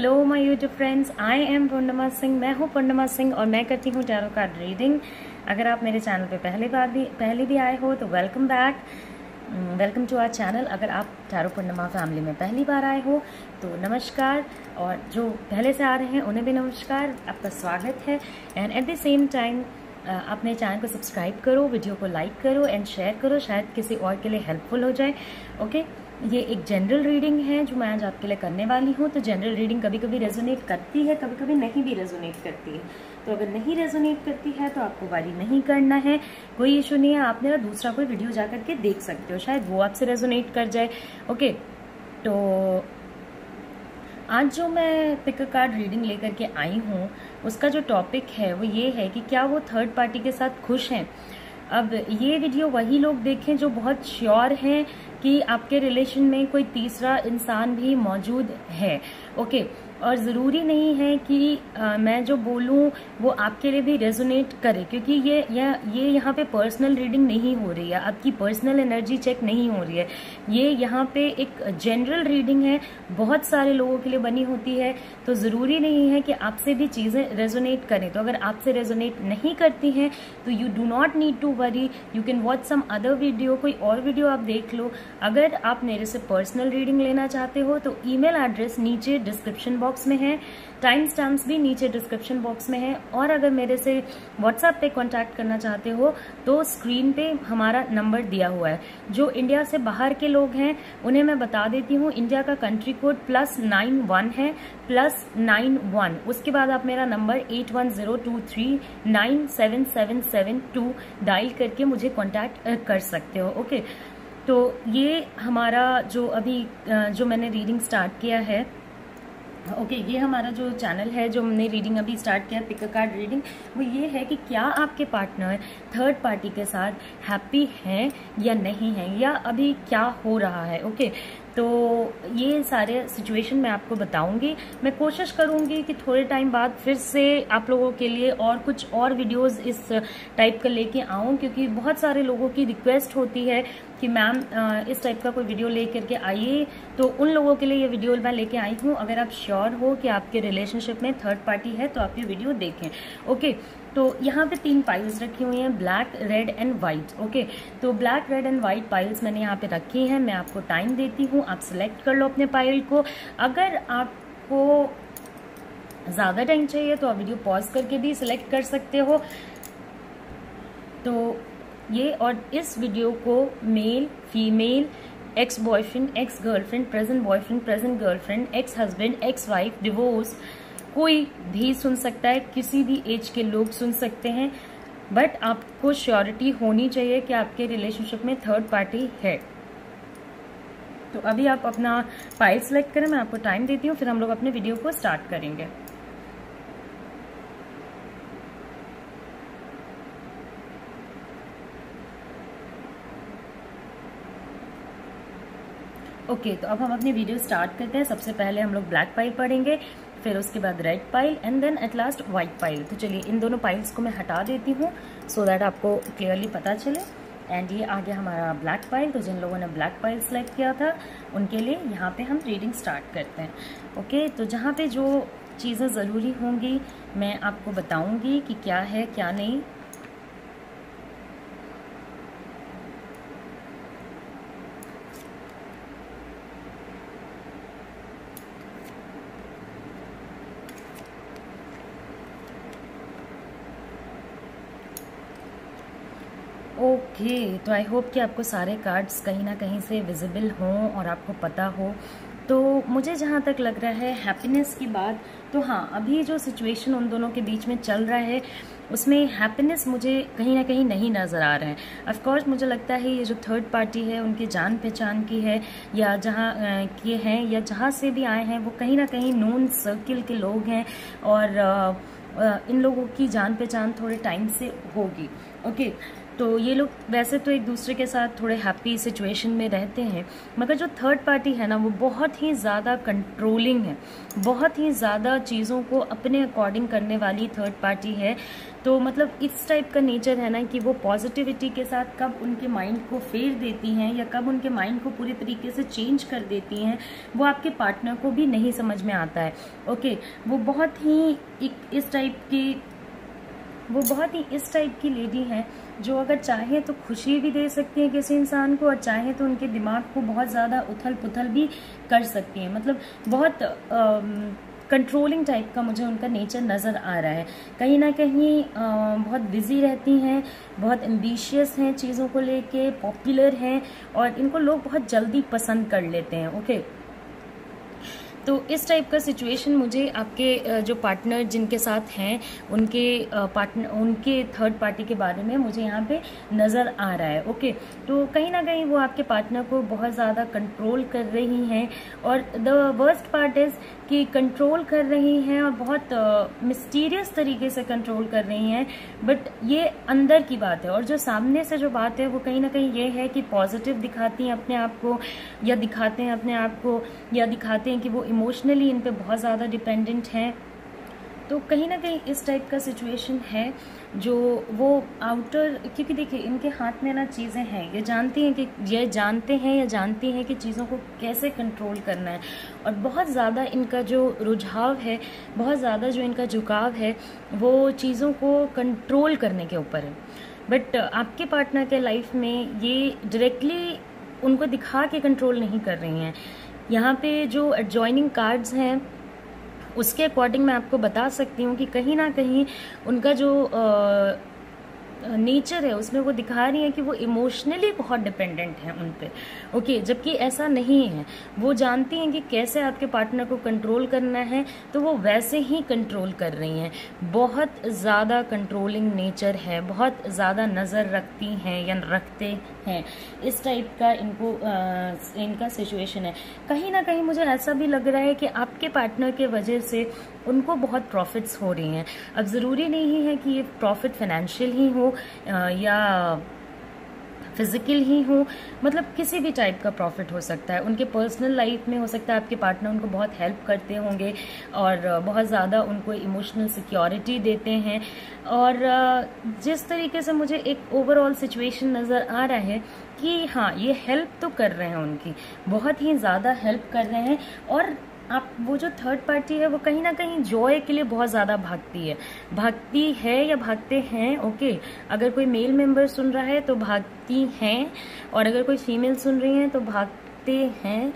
Hello my YouTube friends I am Purnima Singh मैं हूँ पूर्णिमा सिंह और मैं करती हूँ टैरो कार्ड रीडिंग अगर आप मेरे चैनल पे पहली बार भी, पहले भी आए हो तो welcome back welcome to our channel अगर आप टैरो पूर्णिमा फैमिली में पहली बार आए हो तो नमस्कार. और जो पहले से आ रहे हैं, उन्हें भी नमस्कार. आपका स्वागत है. And at the same time अपने चैनल को सब्सक्राइब करो वीडियो को लाइक करो एंड शेयर करो. शायद किसी और के लिए हेल्पफुल हो जाए. ओके ये एक जनरल रीडिंग है जो मैं आज आपके लिए करने वाली हूँ। तो जनरल रीडिंग कभी कभी रेजोनेट करती है कभी कभी नहीं भी रेजोनेट करती है। तो अगर नहीं रेजोनेट करती है तो आपको वारी नहीं करना है। कोई इशू नहीं है, आप मेरा दूसरा कोई वीडियो जा करके देख सकते हो। शायद वो आपसे रेजोनेट कर जाए। ओके तो आज जो मैं पिक कार्ड रीडिंग लेकर के आई हूँ, उसका जो टॉपिक है, वो ये है कि क्या वो थर्ड पार्टी के साथ खुश हैं? अब ये वीडियो वही लोग देखें जो बहुत श्योर हैं कि आपके रिलेशन में कोई तीसरा इंसान भी मौजूद है। ओके और ज़रूरी नहीं है कि आ, मैं जो बोलूँ वो आपके लिए भी रेजोनेट करे क्योंकि ये ये यहाँ पे पर्सनल रीडिंग नहीं हो रही है। आपकी पर्सनल एनर्जी चेक नहीं हो रही है। ये यहाँ पे एक जनरल रीडिंग है बहुत सारे लोगों के लिए बनी होती है तो ज़रूरी नहीं है कि आपसे भी चीज़ें रेजोनेट करें। तो अगर आपसे रेजोनेट नहीं करती हैं तो you do not need to worry you can watch some other video कोई और वीडियो आप देख लो। अगर आप मेरे से पर्सनल रीडिंग लेना चाहते हो तो ईमेल एड्रेस नीचे डिस्क्रिप्शन बॉक्स में है टाइम स्टैम्प्स भी नीचे डिस्क्रिप्शन बॉक्स में है और अगर मेरे से व्हाट्सएप पे कांटेक्ट करना चाहते हो तो स्क्रीन पे हमारा नंबर दिया हुआ है। जो इंडिया से बाहर के लोग हैं, उन्हें मैं बता देती हूँ इंडिया का country code plus nine one है प्लस नाइन वन उसके बाद आप मेरा number eight one zero two three nine seven seven seven two dial करके मुझे कॉन्टैक्ट कर सकते हो ओके तो ये हमारा जो अभी जो मैंने रीडिंग स्टार्ट किया है ओके okay, ये हमारा जो चैनल है जो हमने रीडिंग अभी स्टार्ट किया पिक कार्ड रीडिंग वो ये है कि क्या आपके पार्टनर थर्ड पार्टी के साथ हैप्पी हैं या नहीं हैं या अभी क्या हो रहा है ओके okay? तो ये सारे सिचुएशन मैं आपको बताऊँगी मैं कोशिश करूँगी कि थोड़े टाइम बाद फिर से आप लोगों के लिए और कुछ और वीडियोस इस टाइप का लेके आऊँ क्योंकि बहुत सारे लोगों की रिक्वेस्ट होती है कि मैम इस टाइप का कोई वीडियो ले करके आइए। तो उन लोगों के लिए ये वीडियो मैं लेके आई हूँ। अगर आप श्योर हो कि आपके रिलेशनशिप में थर्ड पार्टी है तो आप ये वीडियो देखें। ओके तो यहाँ पे तीन पाइल्स रखी हुई हैं black red and white okay तो black red and white piles मैंने यहाँ पे रखी हैं। मैं आपको टाइम देती हूँ। आप सिलेक्ट कर लो अपने पाइल को। अगर आपको ज़्यादा टाइम चाहिए तो आप वीडियो पॉज करके भी सिलेक्ट कर सकते हो। तो ये और इस वीडियो को male female ex boyfriend ex girlfriend present boyfriend present girlfriend ex husband ex wife divorce कोई भी सुन सकता है, किसी भी एज के लोग सुन सकते हैं बट आपको श्योरिटी होनी चाहिए कि आपके रिलेशनशिप में थर्ड पार्टी है। तो अभी आप अपना फ़ाइल सेलेक्ट करें, मैं आपको टाइम देती हूँ, फिर हम लोग अपने वीडियो को स्टार्ट करेंगे। ओके okay, तो अब हम अपनी वीडियो स्टार्ट करते हैं। सबसे पहले हम लोग ब्लैक पाइल पढ़ेंगे फिर उसके बाद red pile and then at last white pile तो चलिए इन दोनों पाइल्स को मैं हटा देती हूँ सो दैट आपको क्लियरली पता चले। एंड ये आ गया हमारा ब्लैक पाइल तो जिन लोगों ने ब्लैक पाइल सेलेक्ट किया था उनके लिए यहाँ पे हम रीडिंग स्टार्ट करते हैं। ओके okay, तो जहाँ पे जो चीज़ें ज़रूरी होंगी मैं आपको बताऊँगी कि क्या है क्या नहीं। ओके तो आई होप कि आपको सारे कार्ड्स कहीं ना कहीं से विजिबल हों और आपको पता हो। तो मुझे जहाँ तक लग रहा है हैप्पीनेस की बात तो हाँ अभी जो सिचुएशन उन दोनों के बीच में चल रहा है उसमें हैप्पीनेस मुझे कहीं ना कहीं नहीं नज़र आ रहा है। ऑफकोर्स मुझे लगता है ये जो थर्ड पार्टी है उनकी जान पहचान की है या जहाँ के हैं या जहाँ से भी आए हैं वो कहीं ना कहीं नोन सर्किल के लोग हैं और आ, इन लोगों की जान पहचान थोड़े टाइम से होगी। ओके तो ये लोग वैसे तो एक दूसरे के साथ थोड़े हैप्पी सिचुएशन में रहते हैं, मगर जो थर्ड पार्टी है ना, वो बहुत ही ज़्यादा कंट्रोलिंग है। बहुत ही ज़्यादा चीज़ों को अपने अकॉर्डिंग करने वाली थर्ड पार्टी है। तो मतलब इस टाइप का नेचर है ना कि वो पॉजिटिविटी के साथ कब उनके माइंड को फेर देती हैं या कब उनके माइंड को पूरी तरीके से चेंज कर देती हैं, वो आपके पार्टनर को भी नहीं समझ में आता है। ओके वो बहुत ही इस टाइप की, वो बहुत ही इस टाइप की लेडी हैं जो अगर चाहे तो खुशी भी दे सकती हैं किसी इंसान को और चाहे तो उनके दिमाग को बहुत ज़्यादा उथल पुथल भी कर सकती हैं। मतलब बहुत कंट्रोलिंग टाइप का मुझे उनका नेचर नज़र आ रहा है। कहीं ना कहीं बहुत बिज़ी रहती हैं, बहुत एम्बिशियस हैं चीज़ों को लेके पॉपुलर हैं और इनको लोग बहुत जल्दी पसंद कर लेते हैं ओके तो इस टाइप का सिचुएशन मुझे आपके जो पार्टनर जिनके साथ हैं, उनके पार्टनर उनके थर्ड पार्टी के बारे में मुझे यहाँ पे नज़र आ रहा है ओके तो कहीं ना कहीं वो आपके पार्टनर को बहुत ज़्यादा कंट्रोल कर रही हैं और द वर्स्ट पार्ट इज़ कि कंट्रोल कर रही हैं और बहुत मिस्टीरियस तरीके से कंट्रोल कर रही हैं बट ये अंदर की बात है और जो सामने से जो बात है वो कहीं ना कहीं ये है कि पॉजिटिव दिखाती हैं अपने आप को या दिखाते हैं अपने आप को या दिखाते हैं कि वो इमोशनली इन पे बहुत ज़्यादा डिपेंडेंट हैं। तो कहीं ना कहीं इस टाइप का सिचुएशन है जो वो आउटर क्योंकि देखिए, इनके हाथ में ना चीज़ें हैं। ये जानती हैं कि, ये जानते हैं या जानती हैं कि चीज़ों को कैसे कंट्रोल करना है। और बहुत ज़्यादा इनका जो रुझाव है, बहुत ज़्यादा जो इनका झुकाव है, वो चीज़ों को कंट्रोल करने के ऊपर है। बट आपके पार्टनर के लाइफ में ये डायरेक्टली उनको दिखा के कंट्रोल नहीं कर रही हैं। यहाँ पे जो एडजॉइनिंग कार्ड्स हैं उसके अकॉर्डिंग मैं आपको बता सकती हूँ कि कहीं ना कहीं उनका जो आ, नेचर है उसमें वो दिखा रही है कि वो इमोशनली बहुत डिपेंडेंट हैं उन पे। ओके जबकि ऐसा नहीं है। वो जानती हैं कि कैसे आपके पार्टनर को कंट्रोल करना है तो वो वैसे ही कंट्रोल कर रही हैं। बहुत ज़्यादा कंट्रोलिंग नेचर है बहुत ज़्यादा नज़र रखती हैं या रखते हैं। इस टाइप का इनको आ, इनका सिचुएशन है। कहीं ना कहीं मुझे ऐसा भी लग रहा है कि आपके पार्टनर के वजह से उनको बहुत प्रॉफिट्स हो रही हैं। अब ज़रूरी नहीं है कि ये प्रॉफिट फाइनेंशियल ही हो या फ़िज़िकल ही हो मतलब किसी भी टाइप का प्रॉफिट हो सकता है। उनके पर्सनल लाइफ में हो सकता है, आपके पार्टनर उनको बहुत हेल्प करते होंगे और बहुत ज़्यादा उनको इमोशनल सिक्योरिटी देते हैं। और जिस तरीके से मुझे एक ओवरऑल सिचुएशन नज़र आ रहा है कि हाँ ये हेल्प तो कर रहे हैं उनकी, बहुत ही ज़्यादा हेल्प कर रहे हैं और आप, वो जो थर्ड पार्टी है, वो कहीं ना कहीं जॉय के लिए बहुत ज़्यादा भागती है। भागती है या भागते हैं ओके अगर कोई मेल मेंबर सुन रहा है तो भागती हैं, और अगर कोई फीमेल सुन रही है तो भागते हैं।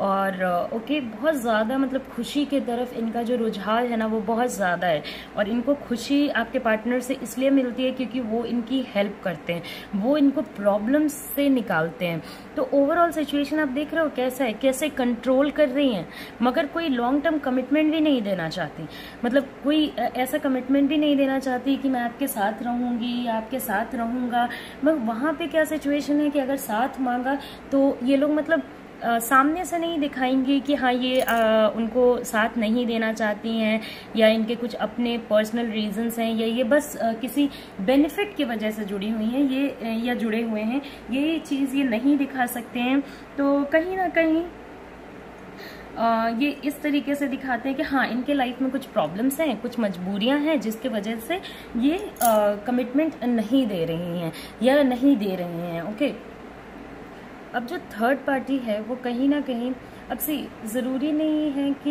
और ओके, बहुत ज़्यादा मतलब खुशी के तरफ़ इनका जो रुझाव है ना, वो बहुत ज़्यादा है। और इनको खुशी आपके पार्टनर से इसलिए मिलती है क्योंकि वो इनकी हेल्प करते हैं, वो इनको प्रॉब्लम्स से निकालते हैं। तो ओवरऑल सिचुएशन आप देख रहे हो कैसा है, कैसे कंट्रोल कर रही हैं, मगर कोई लॉन्ग टर्म कमिटमेंट भी नहीं देना चाहती। मतलब कोई ऐसा कमिटमेंट भी नहीं देना चाहती कि मैं आपके साथ रहूँगी, या आपके साथ रहूँगा। मगर वहाँ पर क्या सिचुएशन है कि अगर साथ मांगा तो ये लोग मतलब आ, सामने से नहीं दिखाएँगे कि हाँ ये आ, उनको साथ नहीं देना चाहती हैं या इनके कुछ अपने पर्सनल रीजंस हैं या ये बस आ, किसी बेनिफिट की वजह से जुड़ी हुई हैं ये या जुड़े हुए हैं ये चीज़ ये नहीं दिखा सकते हैं। तो कहीं ना कहीं आ, ये इस तरीके से दिखाते हैं कि हाँ इनके लाइफ में कुछ प्रॉब्लम्स हैं कुछ मजबूरियाँ हैं जिसके वजह से ये कमिटमेंट नहीं दे रही हैं या नहीं दे रहे हैं ओके अब जो थर्ड पार्टी है, वो कहीं ना कहीं, अब सी ज़रूरी नहीं है कि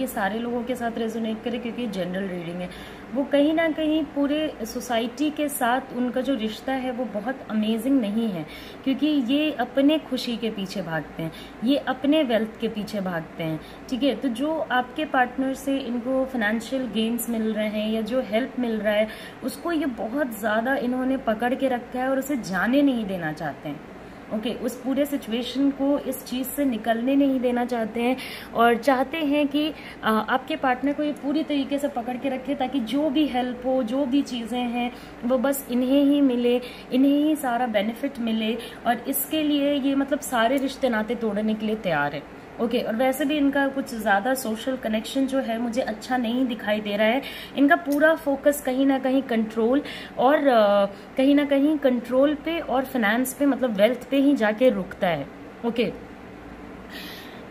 ये सारे लोगों के साथ रेजोनेट करे क्योंकि जनरल रीडिंग है। वो कहीं ना कहीं पूरे सोसाइटी के साथ उनका जो रिश्ता है, वो बहुत अमेजिंग नहीं है। क्योंकि ये अपने खुशी के पीछे भागते हैं, ये अपने वेल्थ के पीछे भागते हैं, ठीक है? तो जो आपके पार्टनर से इनको फाइनेंशियल गेन्स मिल रहे हैं या जो हेल्प मिल रहा है, उसको ये बहुत ज़्यादा इन्होंने पकड़ के रखा है और उसे जाने नहीं देना चाहते हैं। ओके उस पूरे सिचुएशन को इस चीज़ से निकलने नहीं देना चाहते हैं और चाहते हैं कि आ, आपके पार्टनर को ये पूरी तरीके से पकड़ के रखे ताकि जो भी हेल्प हो जो भी चीज़ें हैं वो बस इन्हें ही मिले इन्हें ही सारा बेनिफिट मिले और इसके लिए ये मतलब सारे रिश्ते नाते तोड़ने के लिए तैयार है। ओके okay, और वैसे भी इनका कुछ ज़्यादा सोशल कनेक्शन जो है मुझे अच्छा नहीं दिखाई दे रहा है। इनका पूरा फोकस कहीं ना कहीं कंट्रोल और कहीं ना कहीं कंट्रोल पे और फाइनेंस पे मतलब वेल्थ पे ही जाके रुकता है। ओके। okay.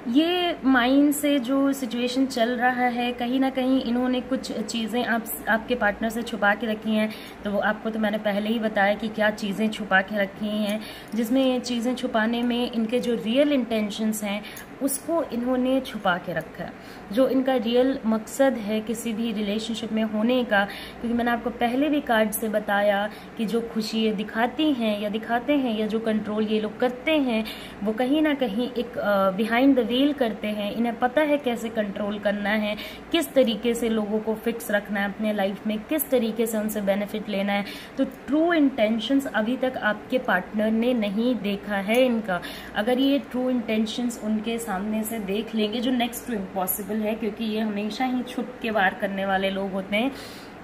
ये माइंड से जो सिचुएशन चल रहा है कहीं ना कहीं इन्होंने कुछ चीज़ें आप आपके पार्टनर से छुपा के रखी हैं। तो वो आपको तो मैंने पहले ही बताया कि क्या चीज़ें छुपा के रखी हैं जिसमें ये चीज़ें छुपाने में इनके जो रियल इंटेंशंस हैं उसको इन्होंने छुपा के रखा है। जो इनका रियल मकसद है किसी भी रिलेशनशिप में होने का, क्योंकि मैंने आपको पहले भी कार्ड से बताया कि जो खुशी ये दिखाती हैं या दिखाते हैं या जो कंट्रोल ये लोग करते हैं, वो कहीं ना कहीं एक बिहाइंड द वेल करते हैं। इन्हें पता है कैसे कंट्रोल करना है, किस तरीके से लोगों को फिक्स रखना है अपने लाइफ में, किस तरीके से उनसे बेनिफिट लेना है। तो ट्रू इंटेंशंस अभी तक आपके पार्टनर ने नहीं देखा है इनका। अगर ये ट्रू इंटेंशंस उनके सामने से देख लेंगे जो नेक्स्ट टू इम्पॉसिबल है, क्योंकि ये हमेशा ही छुप के वार करने वाले लोग होते हैं।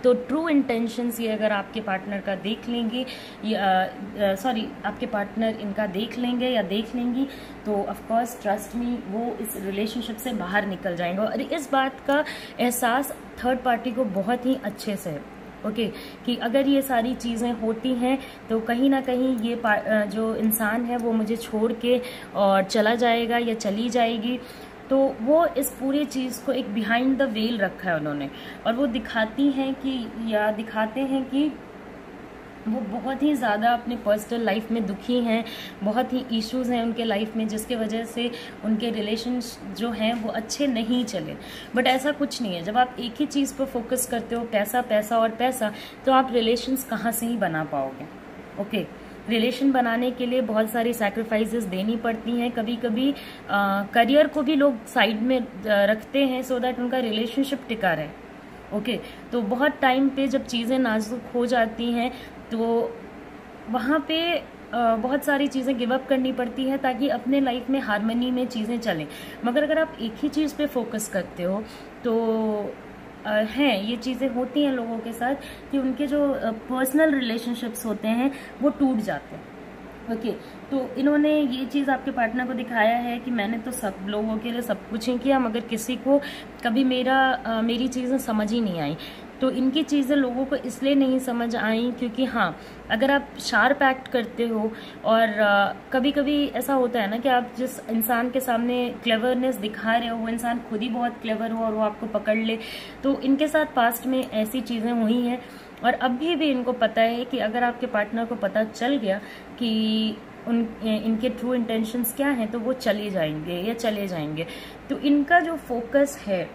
तो ट्रू इंटेंशंस ये अगर आपके पार्टनर का देख लेंगे सॉरी आपके पार्टनर इनका देख लेंगे या देख लेंगी तो ऑफकोर्स ट्रस्ट मी वो इस रिलेशनशिप से बाहर निकल जाएँगे। और इस बात का एहसास थर्ड पार्टी को बहुत ही अच्छे से है। ओके, कि अगर ये सारी चीज़ें होती हैं तो कहीं ना कहीं ये जो इंसान है, वो मुझे छोड़ के और चला जाएगा या चली जाएगी। तो वो इस पूरी चीज़ को एक बिहाइंड द वेल रखा है उन्होंने। और वो दिखाती हैं कि, या दिखाते हैं कि वो बहुत ही ज़्यादा अपने पर्सनल लाइफ में दुखी हैं बहुत ही इश्यूज़ हैं उनके लाइफ में जिसके वजह से उनके रिलेशन जो हैं वो अच्छे नहीं चले। बट ऐसा कुछ नहीं है। जब आप एक ही चीज़ पर फोकस करते हो पैसा पैसा और पैसा तो आप रिलेशंस कहाँ से ही बना पाओगे? Okay okay. रिलेशन बनाने के लिए बहुत सारी सैक्रिफाइसेस देनी पड़ती हैं। कभी कभी करियर को भी लोग साइड में रखते हैं सो so दैट उनका रिलेशनशिप टिका रहे। ओके okay, तो बहुत टाइम पे जब चीज़ें नाजुक हो जाती हैं तो वहाँ पे बहुत सारी चीज़ें गिव अप करनी पड़ती है ताकि अपने लाइफ में हारमोनी में चीज़ें चलें। मगर अगर आप एक ही चीज़ पे फोकस करते हो तो हैं ये चीज़ें होती हैं लोगों के साथ कि उनके जो पर्सनल रिलेशनशिप्स होते हैं वो टूट जाते हैं। ओके okay, तो इन्होंने ये चीज़ आपके पार्टनर को दिखाया है कि मैंने तो सब लोगों के लिए सब कुछ ही किया मगर किसी को कभी मेरा आ, मेरी चीज़ें समझ ही नहीं आई। तो इनकी चीज़ें लोगों को इसलिए नहीं समझ आई क्योंकि हाँ अगर आप शार्प एक्ट करते हो और आ, कभी कभी ऐसा होता है ना कि आप जिस इंसान के सामने क्लेवरनेस दिखा रहे हो वो इंसान खुद ही बहुत क्लेवर हो और वो आपको पकड़ ले तो इनके साथ पास्ट में ऐसी चीज़ें हुई हैं। और अभी भी इनको पता है कि अगर आपके पार्टनर को पता चल गया कि उन इनके ट्रू इंटेंशंस क्या हैं तो वो चले जाएँगे या चले जाएँगे। तो इनका जो फोकस है,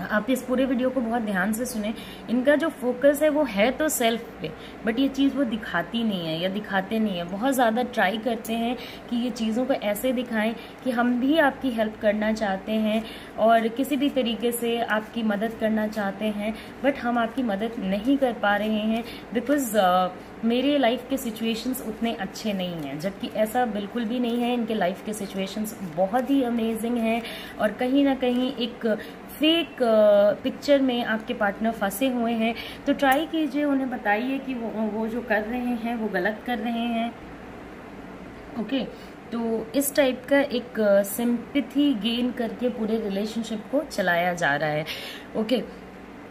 आप इस पूरे वीडियो को बहुत ध्यान से सुने, इनका जो फोकस है वो है तो सेल्फ पे बट ये चीज़ वो दिखाती नहीं है या दिखाते नहीं है। बहुत ज़्यादा ट्राई करते हैं कि ये चीज़ों को ऐसे दिखाएँ कि हम भी आपकी हेल्प करना चाहते हैं और किसी भी तरीके से आपकी मदद करना चाहते हैं बट हम आपकी मदद नहीं कर पा रहे हैं बिकॉज़ मेरे लाइफ के सिचुएशंस उतने अच्छे नहीं हैं, जबकि ऐसा बिल्कुल भी नहीं है, इनके लाइफ के सिचुएशंस बहुत ही अमेजिंग हैं और कहीं ना कहीं एक फेक पिक्चर में आपके पार्टनर फंसे हुए हैं। तो ट्राई कीजिए, उन्हें बताइए कि वो वो जो कर रहे हैं, वो गलत कर रहे हैं। Okay okay. तो इस टाइप का एक सिंपथी गेन करके पूरे रिलेशनशिप को चलाया जा रहा है। ओके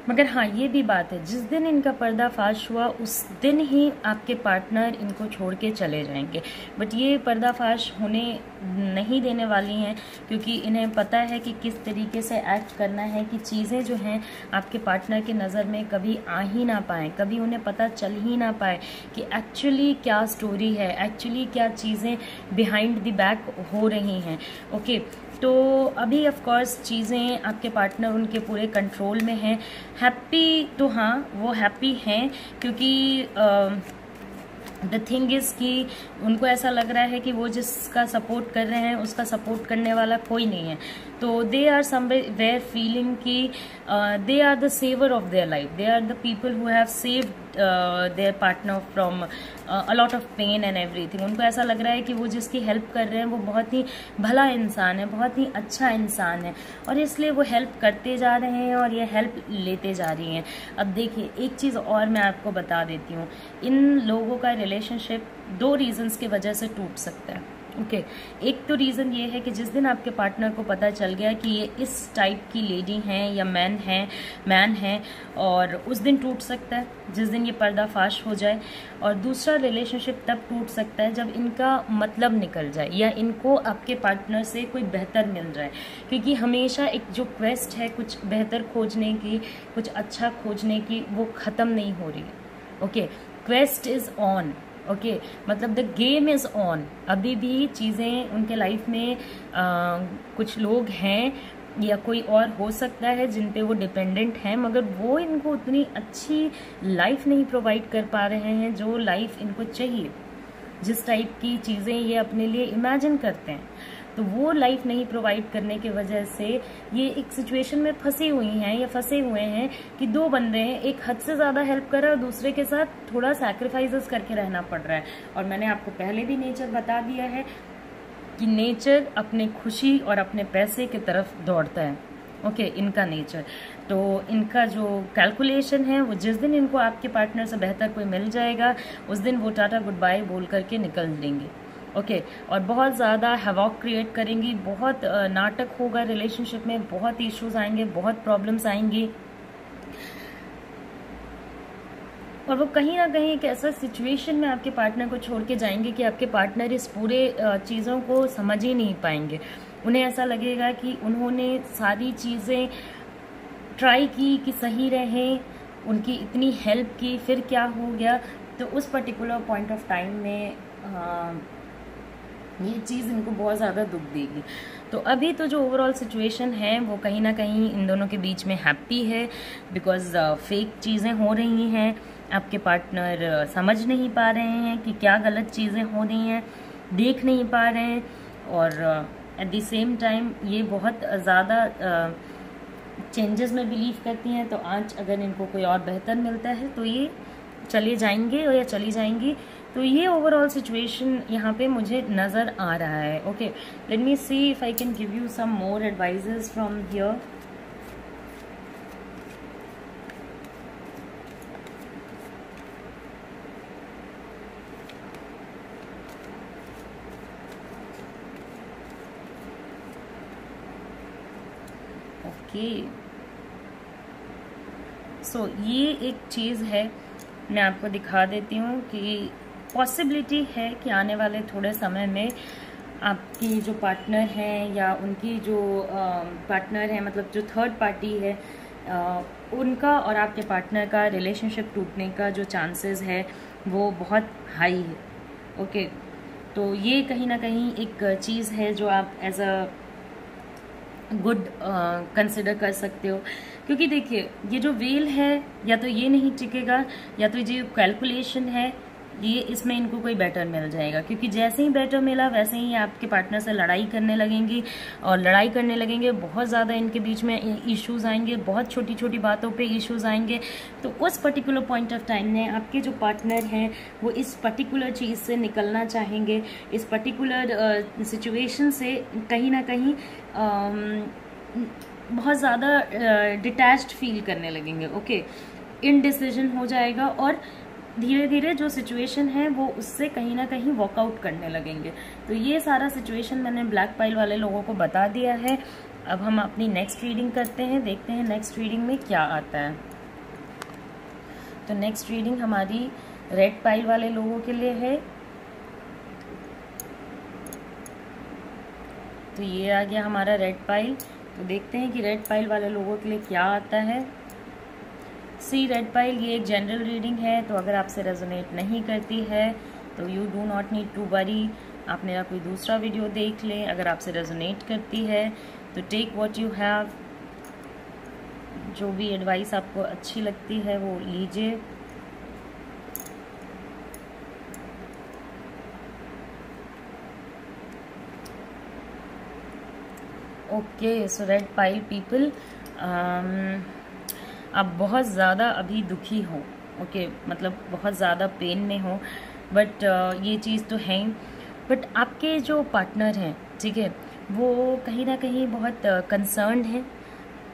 मगर हाँ ये भी बात है, जिस दिन इनका पर्दाफाश हुआ, उस दिन ही आपके पार्टनर इनको छोड़ के चले जाएँगे। बट ये पर्दाफाश होने नहीं देने वाली हैं, क्योंकि इन्हें पता है कि किस तरीके से एक्ट करना है, कि चीज़ें जो हैं आपके पार्टनर की नज़र में कभी आ ही ना पाए, कभी उन्हें पता चल ही ना पाए कि एक्चुअली क्या स्टोरी है एक्चुअली क्या चीज़ें बिहाइंड द बैक हो रही हैं। ओके तो अभी ऑफ़ कोर्स चीज़ें आपके पार्टनर उनके पूरे कंट्रोल में हैं। हैप्पी तो हाँ वो हैप्पी हैं, क्योंकि द थिंग इज़ कि उनको ऐसा लग रहा है कि वो जिसका सपोर्ट कर रहे हैं, उसका सपोर्ट करने वाला कोई नहीं है। तो they are somewhere feeling कि they are the saver of their life they are the people who have saved their partner from a lot of pain and everything उनको ऐसा लग रहा है कि वो जिसकी हेल्प कर रहे हैं, वो बहुत ही भला इंसान है, बहुत ही अच्छा इंसान है और इसलिए वो हेल्प करते जा रहे हैं और ये हेल्प लेते जा रही हैं। अब देखिए, एक चीज़ और मैं आपको बता देती हूँ। इन लोगों का रिलेशनशिप दो रीजंस की वजह से टूट सकता है। Okay okay. एक तो रीज़न ये है कि जिस दिन आपके पार्टनर को पता चल गया कि ये इस टाइप की लेडी हैं या मैन हैं मैन हैं, और उस दिन टूट सकता है, जिस दिन ये पर्दाफाश हो जाए, और दूसरा रिलेशनशिप तब टूट सकता है जब इनका मतलब निकल जाए, या इनको आपके पार्टनर से कोई बेहतर मिल जाए। क्योंकि हमेशा एक जो क्वेस्ट है कुछ बेहतर खोजने की, कुछ अच्छा खोजने की, वो ख़त्म नहीं हो रही। Okay quest is on okay okay, मतलब द गेम इज़ ऑन अभी भी चीज़ें उनके लाइफ में आ, कुछ लोग हैं या कोई और हो सकता है जिन पे वो डिपेंडेंट हैं मगर वो इनको उतनी अच्छी लाइफ नहीं प्रोवाइड कर पा रहे हैं जो लाइफ इनको चाहिए। जिस टाइप की चीज़ें ये अपने लिए इमेजिन करते हैं। तो वो लाइफ नहीं प्रोवाइड करने की वजह से ये एक सिचुएशन में फंसी हुई हैं या फंसे हुए हैं कि दो बंदे हैं एक हद से ज़्यादा हेल्प कर रहा है और दूसरे के साथ थोड़ा सैक्रिफाइसेस करके रहना पड़ रहा है। और मैंने आपको पहले भी नेचर बता दिया है कि नेचर अपने खुशी और अपने पैसे की तरफ़ दौड़ता है। ओके okay, इनका नेचर तो इनका जो कैलकुलेशन है वो जिस दिन इनको आपके पार्टनर से बेहतर कोई मिल जाएगा उस दिन वो टाटा गुड बाय बोल करके निकल देंगे। ओके okay, और बहुत ज़्यादा हवाक क्रिएट करेंगी बहुत नाटक होगा रिलेशनशिप में बहुत इश्यूज़ आएँगे बहुत प्रॉब्लम्स आएँगी। और वो कहीं ना कहीं एक ऐसा सिचुएशन में आपके पार्टनर को छोड़ के जाएँगे कि आपके पार्टनर इस पूरे चीज़ों को समझ ही नहीं पाएँगे। उन्हें ऐसा लगेगा कि उन्होंने सारी चीज़ें ट्राई की कि सही रहें उनकी इतनी हेल्प की फिर क्या हो गया? तो उस पर्टिकुलर पॉइंट ऑफ़ टाइम में आ, ये चीज़ इनको बहुत ज़्यादा दुख देगी। तो अभी तो जो ओवरऑल सिचुएशन है वो कहीं ना कहीं इन दोनों के बीच में हैप्पी है बिकॉज़ फेक uh, चीज़ें हो रही हैं। आपके पार्टनर uh, समझ नहीं पा रहे हैं कि क्या गलत चीज़ें हो रही हैं। देख नहीं पा रहे हैं और एट द सेम टाइम ये बहुत ज़्यादा चेंजेस में बिलीव करती हैं। तो आज अगर इनको कोई और बेहतर मिलता है तो ये चले जाएँगे या चली जाएँगी। तो ये ओवरऑल सिचुएशन यहाँ पे मुझे नज़र आ रहा है okay let me see if I can give you some more advices from here okay so ये एक चीज़ है, मैं आपको दिखा देती हूँ कि पॉसिबिलिटी है कि आने वाले थोड़े समय में आपकी जो पार्टनर हैं या उनकी जो पार्टनर है मतलब जो थर्ड पार्टी है उनका और आपके पार्टनर का रिलेशनशिप टूटने का जो चांसेस है, वो बहुत हाई है। ओके तो ये कहीं ना कहीं एक चीज़ है जो आप एज अ गुड कंसिडर कर सकते हो। क्योंकि देखिए, ये जो वेल है, या तो ये नहीं टिकेगा, या तो ये कैलकुलेशन है ये इसमें इनको कोई बेटर मिल जाएगा, क्योंकि जैसे ही बेटर मिला, वैसे ही आपके पार्टनर से लड़ाई करने लगेंगी, और लड़ाई करने लगेंगे, बहुत ज़्यादा इनके बीच में इश्यूज़ आएँगे, बहुत छोटी छोटी बातों पे इश्यूज़ आएँगे। तो उस पर्टिकुलर पॉइंट ऑफ़ टाइम में आपके जो पार्टनर हैं, वो इस पर्टिकुलर चीज़ से निकलना चाहेंगे। इस पर्टिकुलर सिचुएशन से कहीं ना कहीं बहुत ज़्यादा डिटैच्ड फील करने लगेंगे ओके इनडिसीजन हो जाएगा और धीरे धीरे जो सिचुएशन है, वो उससे कहीं ना कहीं वॉकआउट करने लगेंगे। तो ये सारा सिचुएशन मैंने ब्लैक पाइल वाले लोगों को बता दिया है। अब हम अपनी नेक्स्ट रीडिंग करते हैं, देखते हैं नेक्स्ट रीडिंग में क्या आता है। तो नेक्स्ट रीडिंग हमारी रेड पाइल वाले लोगों के लिए है। तो ये आ गया हमारा रेड पाइल तो देखते हैं कि रेड पाइल वाले लोगों के लिए क्या आता है। सी रेड पाइल, ये एक जनरल रीडिंग है तो अगर आपसे रेजोनेट नहीं करती है तो you do not need to worry आप मेरा कोई दूसरा वीडियो देख लें, अगर आपसे रेजोनेट करती है तो टेक वॉट यू हैव जो भी एडवाइस आपको अच्छी लगती है, वो लीजिए। Okay so red pile people आप बहुत ज़्यादा अभी दुखी हो ओके okay, मतलब बहुत ज़्यादा पेन में हो बट uh, ये चीज़ तो है बट आपके जो पार्टनर हैं ठीक है वो कहीं ना कहीं बहुत कंसर्न uh, हैं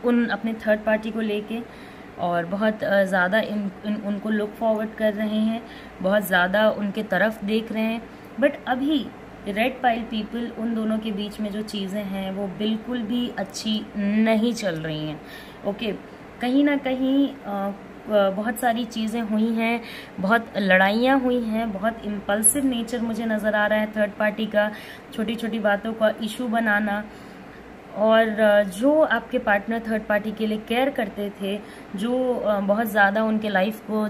उन अपने थर्ड पार्टी को लेके और बहुत uh, ज़्यादा इन, इन उनको लुक फॉरवर्ड कर रहे हैं बहुत ज़्यादा उनके तरफ़ देख रहे हैं। बट अभी रेड पाइल पीपल उन दोनों के बीच में जो चीज़ें हैं वो बिल्कुल भी अच्छी नहीं चल रही हैं ओके कहीं ना कहीं बहुत सारी चीज़ें हुई हैं, बहुत लड़ाइयाँ हुई हैं, बहुत इम्पल्सिव नेचर मुझे नज़र आ रहा है थर्ड पार्टी का छोटी छोटी बातों का इशू बनाना। और जो आपके पार्टनर थर्ड पार्टी के लिए केयर करते थे, जो बहुत ज़्यादा उनके लाइफ को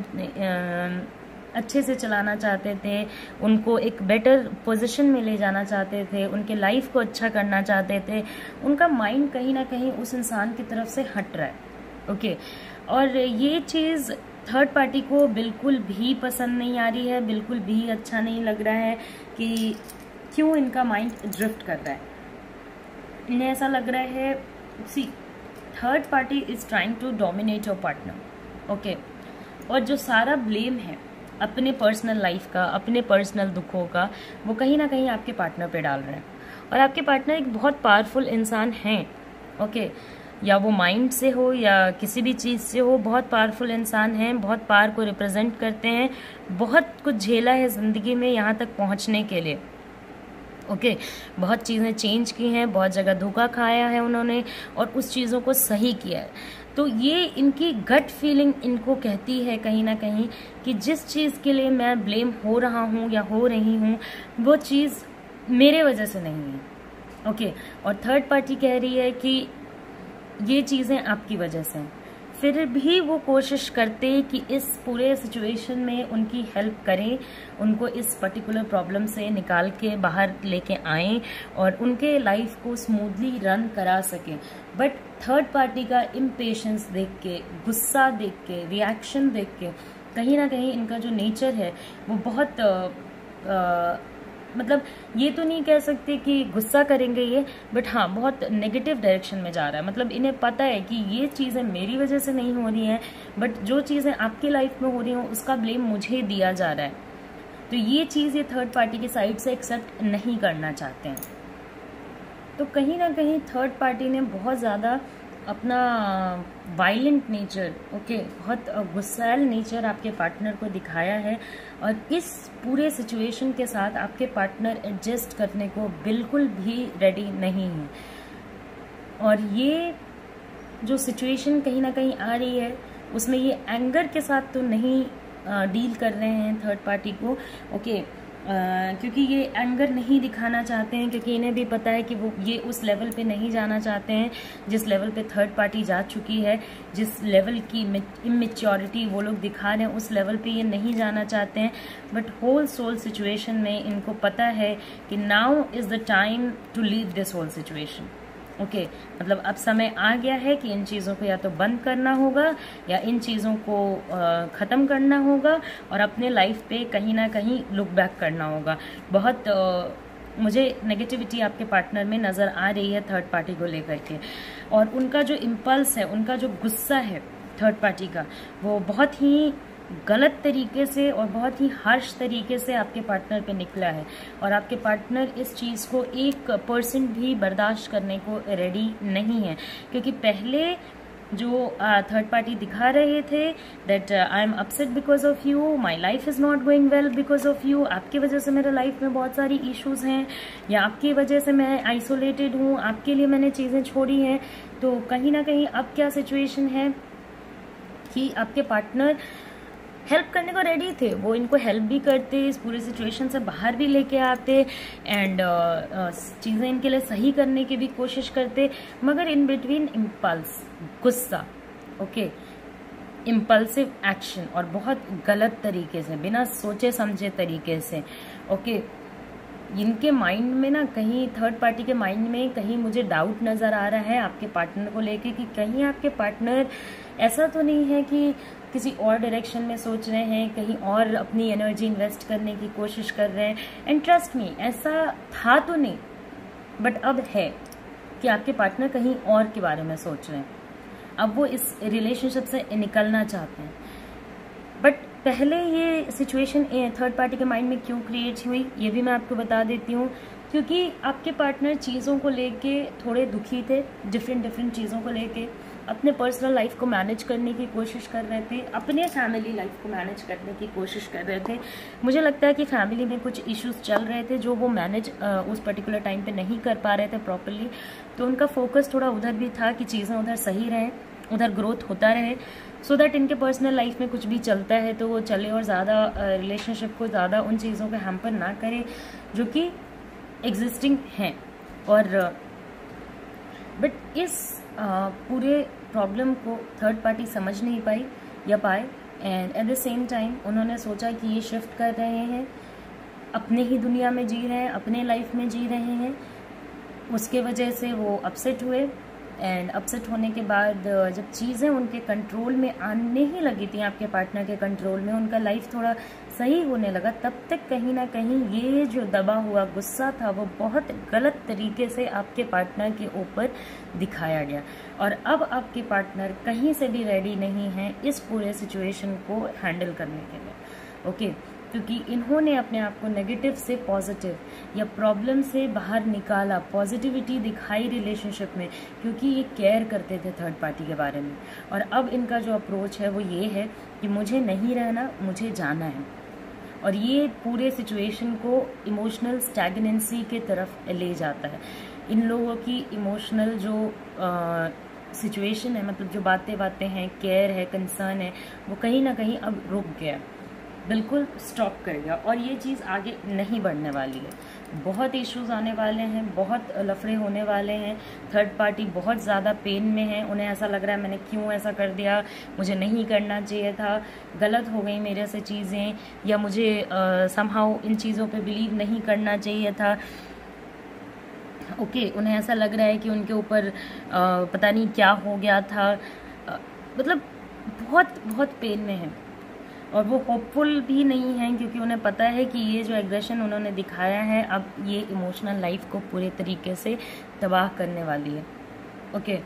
अच्छे से चलाना चाहते थे, उनको एक बेटर पोजीशन में ले जाना चाहते थे, उनके लाइफ को अच्छा करना चाहते थे, उनका माइंड कहीं ना कहीं उस इंसान की तरफ़ से हट रहा है। ओके। और ये चीज़ थर्ड पार्टी को बिल्कुल भी पसंद नहीं आ रही है, बिल्कुल भी अच्छा नहीं लग रहा है कि क्यों इनका माइंड ड्रिफ्ट कर रहा है। इन्हें ऐसा लग रहा है see third party is trying to dominate your partner okay और जो सारा ब्लेम है, अपने पर्सनल लाइफ का, अपने पर्सनल दुखों का, वो कहीं ना कहीं आपके पार्टनर पे डाल रहे हैं। और आपके पार्टनर एक बहुत पावरफुल इंसान हैं ओके या वो माइंड से हो या किसी भी चीज़ से हो बहुत पावरफुल इंसान हैं बहुत पार को रिप्रेजेंट करते हैं बहुत कुछ झेला है ज़िंदगी में यहाँ तक पहुँचने के लिए। ओके? okay, बहुत चीज़ें चेंज की हैं बहुत जगह धोखा खाया है उन्होंने और उस चीज़ों को सही किया है। तो ये इनकी गट फीलिंग इनको कहती है कहीं ना कहीं कि जिस चीज़ के लिए मैं ब्लेम हो रहा हूँ या हो रही हूँ वो चीज़ मेरे वजह से नहीं है। ओके? okay, और थर्ड पार्टी कह रही है कि ये चीज़ें आपकी वजह से हैं। फिर भी वो कोशिश करते कि इस पूरे सिचुएशन में उनकी हेल्प करें उनको इस पर्टिकुलर प्रॉब्लम से निकाल के बाहर लेके आएँ और उनके लाइफ को स्मूथली रन करा सकें। बट थर्ड पार्टी का इम्पेशंस देख के गुस्सा देख के रिएक्शन देख के कहीं ना कहीं इनका जो नेचर है वो बहुत आ, आ, मतलब ये तो नहीं कह सकते कि गुस्सा करेंगे ये बट हाँ बहुत नेगेटिव डायरेक्शन में जा रहा है। मतलब इन्हें पता है कि ये चीज़ें मेरी वजह से नहीं हो रही हैं बट जो चीज़ें आपकी लाइफ में हो रही हैं, उसका ब्लेम मुझे दिया जा रहा है। तो ये चीज़ ये थर्ड पार्टी की साइड से एक्सेप्ट नहीं करना चाहते हैं। तो कहीं ना कहीं थर्ड पार्टी ने बहुत ज़्यादा अपना वायलेंट नेचर ओके बहुत गुस्सैल नेचर आपके पार्टनर को दिखाया है। और इस पूरे सिचुएशन के साथ आपके पार्टनर एडजस्ट करने को बिल्कुल भी रेडी नहीं है। और ये जो सिचुएशन कहीं ना कहीं आ रही है, उसमें ये एंगर के साथ तो नहीं डील कर रहे हैं थर्ड पार्टी को। ओके क्योंकि ये एंगर नहीं दिखाना चाहते हैं, क्योंकि इन्हें भी पता है कि वो ये उस लेवल पे नहीं जाना चाहते हैं, जिस लेवल पे थर्ड पार्टी जा चुकी है, जिस लेवल की इमेच्योरिटी वो लोग दिखा रहे हैं, उस लेवल पे ये नहीं जाना चाहते हैं। बट होल सोल सिचुएशन में इनको पता है कि now is the time to leave this whole situation okay okay, मतलब अब समय आ गया है कि इन चीज़ों को या तो बंद करना होगा या इन चीज़ों को ख़त्म करना होगा और अपने लाइफ पे कहीं ना कहीं लुक बैक करना होगा। बहुत आ, मुझे नेगेटिविटी आपके पार्टनर में नज़र आ रही है थर्ड पार्टी को लेकर के। और उनका जो इम्पल्स है उनका जो गुस्सा है थर्ड पार्टी का वो बहुत ही गलत तरीके से और बहुत ही हार्श तरीके से आपके पार्टनर पे निकला है और आपके पार्टनर इस चीज़ को एक परसेंट भी बर्दाश्त करने को रेडी नहीं है। क्योंकि पहले जो थर्ड uh, पार्टी दिखा रहे थे that I am upset because of you my life is not going well because of you आपकी वजह से मेरे लाइफ में बहुत सारी इश्यूज़ हैं या आपकी वजह से मैं आइसोलेटेड हूँ आपके लिए मैंने चीज़ें छोड़ी हैं तो कहीं ना कहीं अब क्या सिचुएशन है कि आपके पार्टनर हेल्प करने को रेडी थे। वो इनको हेल्प भी करते इस पूरे सिचुएशन से बाहर भी लेके आते एंड uh, uh, चीज़ें इनके लिए सही करने की भी कोशिश करते। मगर इन बिटवीन इम्पल्स गुस्सा ओके इम्पल्सिव एक्शन और बहुत गलत तरीके से बिना सोचे समझे तरीके से ओके okay, इनके माइंड में ना कहीं थर्ड पार्टी के माइंड में कहीं मुझे डाउट नज़र आ रहा है आपके पार्टनर को लेके कि कहीं आपके पार्टनर ऐसा तो नहीं है कि किसी और डायरेक्शन में सोच रहे हैं, कहीं और अपनी एनर्जी इन्वेस्ट करने की कोशिश कर रहे हैं। एंड ट्रस्ट मी ऐसा था तो नहीं बट अब है कि आपके पार्टनर कहीं और के बारे में सोच रहे हैं। अब वो इस रिलेशनशिप से निकलना चाहते हैं। बट पहले ये सिचुएशन थर्ड पार्टी के माइंड में क्यों क्रिएट हुई, ये भी मैं आपको बता देती हूँ। क्योंकि आपके पार्टनर चीज़ों को लेके थोड़े दुखी थे डिफरेंट डिफरेंट चीज़ों को लेके। अपने पर्सनल लाइफ को मैनेज करने की कोशिश कर रहे थे, अपने फैमिली लाइफ को मैनेज करने की कोशिश कर रहे थे। मुझे लगता है कि फैमिली में कुछ इश्यूज़ चल रहे थे जो वो मैनेज उस पर्टिकुलर टाइम पे नहीं कर पा रहे थे प्रॉपरली तो उनका फोकस थोड़ा उधर भी था कि चीज़ें उधर सही रहें, उधर ग्रोथ होता रहे। सो so दैट इनके पर्सनल लाइफ में कुछ भी चलता है तो वो चले और ज़्यादा रिलेशनशिप को ज़्यादा उन चीज़ों को हैम्पर ना करें जो कि एग्जिस्टिंग हैं। और बट इस पूरे प्रॉब्लम को थर्ड पार्टी समझ नहीं पाई या पाए and at the same time उन्होंने सोचा कि ये शिफ्ट कर रहे हैं, अपने ही दुनिया में जी रहे हैं, अपने लाइफ में जी रहे हैं। उसके वजह से वो अपसेट हुए। एंड अपसेट होने के बाद जब चीज़ें उनके कंट्रोल में आने ही लगी थी, आपके पार्टनर के कंट्रोल में, उनका लाइफ थोड़ा सही होने लगा, तब तक कहीं ना कहीं ये जो दबा हुआ गुस्सा था, वो बहुत गलत तरीके से आपके पार्टनर के ऊपर दिखाया गया और अब आपके पार्टनर कहीं से भी रेडी नहीं है इस पूरे सिचुएशन को हैंडल करने के लिए ओके okay? क्योंकि इन्होंने अपने आप को नेगेटिव से पॉजिटिव या प्रॉब्लम से बाहर निकाला पॉजिटिविटी दिखाई रिलेशनशिप में, क्योंकि ये केयर करते थे थर्ड पार्टी के बारे में। और अब इनका जो अप्रोच है वो ये है कि मुझे नहीं रहना, मुझे जाना है। और ये पूरे सिचुएशन को इमोशनल स्टैगनेंसी के तरफ़ ले जाता है। इन लोगों की इमोशनल जो सिचुएशन है मतलब जो बातें बातें हैं केयर है कंसर्न है, वो कहीं ना कहीं अब रुक गया। बिल्कुल स्टॉप कर गया और ये चीज़ आगे नहीं बढ़ने वाली है। बहुत इश्यूज़ आने वाले हैं बहुत लफड़े होने वाले हैं। थर्ड पार्टी बहुत ज़्यादा पेन में है। उन्हें ऐसा लग रहा है मैंने क्यों ऐसा कर दिया? मुझे नहीं करना चाहिए था। गलत हो गई मेरे से चीज़ें या मुझे समहाउ इन चीज़ों पे बिलीव नहीं करना चाहिए था। ओके okay, उन्हें ऐसा लग रहा है कि उनके ऊपर पता नहीं क्या हो गया था। मतलब बहुत बहुत पेन में है। और वो होपफुल भी नहीं है क्योंकि उन्हें पता है कि ये जो एग्रेशन उन्होंने दिखाया है अब ये इमोशनल लाइफ को पूरे तरीके से तबाह करने वाली है। ओके okay,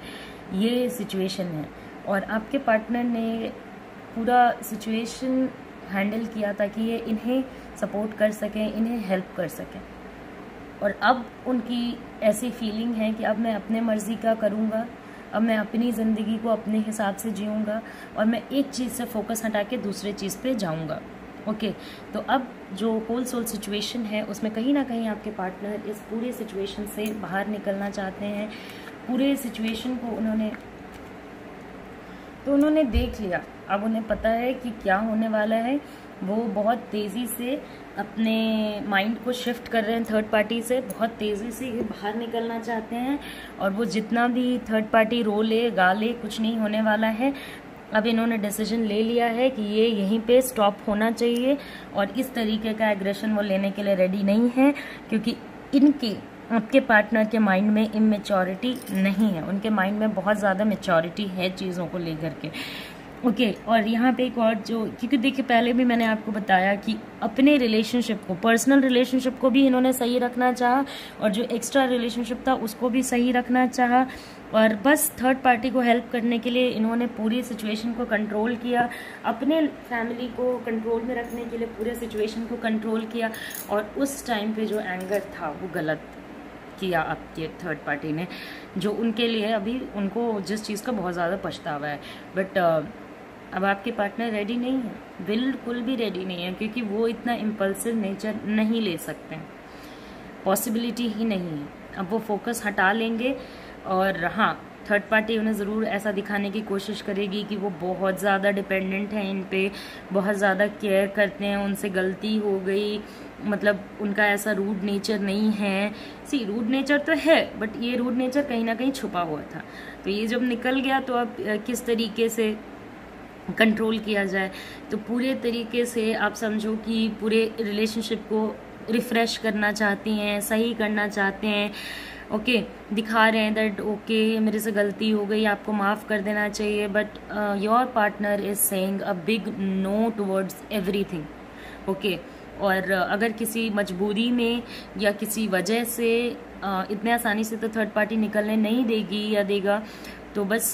ये सिचुएशन है। और आपके पार्टनर ने पूरा सिचुएशन हैंडल किया ताकि ये इन्हें सपोर्ट कर सकें इन्हें हेल्प कर सकें। और अब उनकी ऐसी फीलिंग है कि अब मैं अपने मर्ज़ी का करूँगा। अब मैं अपनी ज़िंदगी को अपने हिसाब से जीऊँगा और मैं एक चीज़ से फोकस हटा के दूसरे चीज़ पे जाऊँगा। ओके okay, तो अब जो होल सोल सिचुएशन है उसमें कहीं ना कहीं आपके पार्टनर इस पूरे सिचुएशन से बाहर निकलना चाहते हैं। पूरे सिचुएशन को उन्होंने तो उन्होंने देख लिया। अब उन्हें पता है कि क्या होने वाला है। वो बहुत तेज़ी से अपने माइंड को शिफ्ट कर रहे हैं थर्ड पार्टी से, बहुत तेज़ी से बाहर निकलना चाहते हैं और वो जितना भी थर्ड पार्टी रो ले, गा ले, कुछ नहीं होने वाला है। अब इन्होंने डिसीज़न ले लिया है कि ये यहीं पे स्टॉप होना चाहिए और इस तरीके का एग्रेशन वो लेने के लिए रेडी नहीं है क्योंकि इनके, आपके पार्टनर के माइंड में इमेच्योरिटी नहीं है। उनके माइंड में बहुत ज़्यादा मेच्योरिटी है चीज़ों को लेकर के। ओके okay, और यहाँ पे एक और जो क्योंकि देखिए पहले भी मैंने आपको बताया कि अपने रिलेशनशिप को पर्सनल रिलेशनशिप को भी इन्होंने सही रखना चाहा और जो एक्स्ट्रा रिलेशनशिप था उसको भी सही रखना चाहा और बस थर्ड पार्टी को हेल्प करने के लिए इन्होंने पूरी सिचुएशन को कंट्रोल किया अपने फैमिली को कंट्रोल में रखने के लिए पूरे सिचुएशन को कंट्रोल किया और उस टाइम पे जो एंगर था वो गलत किया आपके थर्ड पार्टी ने जो उनके लिए अभी उनको जिस चीज़ का बहुत ज़्यादा पछतावा है बट अब आपके पार्टनर रेडी नहीं है। बिल्कुल भी रेडी नहीं है, क्योंकि वो इतना इम्पल्सिव नेचर नहीं ले सकते पॉसिबिलिटी ही नहीं है। अब वो फोकस हटा लेंगे और हाँ थर्ड पार्टी उन्हें ज़रूर ऐसा दिखाने की कोशिश करेगी कि वो बहुत ज़्यादा डिपेंडेंट हैं इन पे, बहुत ज़्यादा केयर करते हैं, उनसे गलती हो गई मतलब उनका ऐसा रूड नेचर नहीं है। सी रूड नेचर तो है बट ये रूड नेचर कहीं ना कहीं छुपा हुआ था। तो ये जब निकल गया तो अब किस तरीके से कंट्रोल किया जाए तो पूरे तरीके से आप समझो कि पूरे रिलेशनशिप को रिफ़्रेश करना चाहती हैं सही करना चाहते हैं। ओके okay, दिखा रहे हैं दैट ओके okay, मेरे से गलती हो गई आपको माफ़ कर देना चाहिए but your partner is saying a big no towards everything okay और uh, अगर किसी मजबूरी में या किसी वजह से uh, इतने आसानी से तो थर्ड पार्टी निकलने नहीं देगी या देगा तो बस